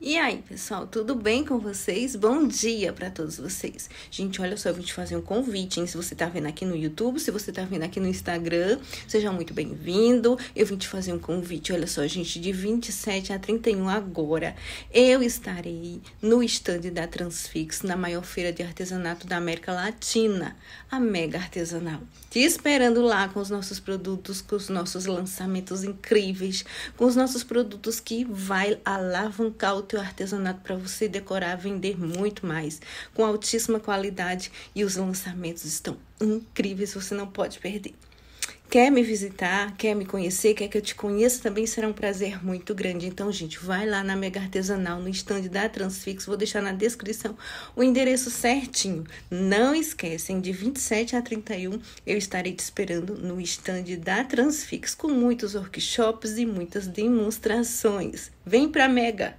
E aí, pessoal, tudo bem com vocês? Bom dia para todos vocês. Gente, olha só, eu vim te fazer um convite, hein? Se você tá vendo aqui no YouTube, se você tá vendo aqui no Instagram, seja muito bem-vindo. Eu vim te fazer um convite, olha só, gente, de 27 a 31 agora. Eu estarei no estande da Transfix, na maior feira de artesanato da América Latina, a Mega Artesanal. Te esperando lá com os nossos produtos, com os nossos lançamentos incríveis, com os nossos produtos que vai alavancar o teu artesanato para você decorar, vender muito mais, com altíssima qualidade e os lançamentos estão incríveis, você não pode perder. Quer me visitar, quer me conhecer, quer que eu te conheça, também será um prazer muito grande. Então, gente, vai lá na Mega Artesanal, no stand da Transfix, vou deixar na descrição o endereço certinho. Não esquecem, de 27 a 31 eu estarei te esperando no stand da Transfix, com muitos workshops e muitas demonstrações. Vem pra Mega!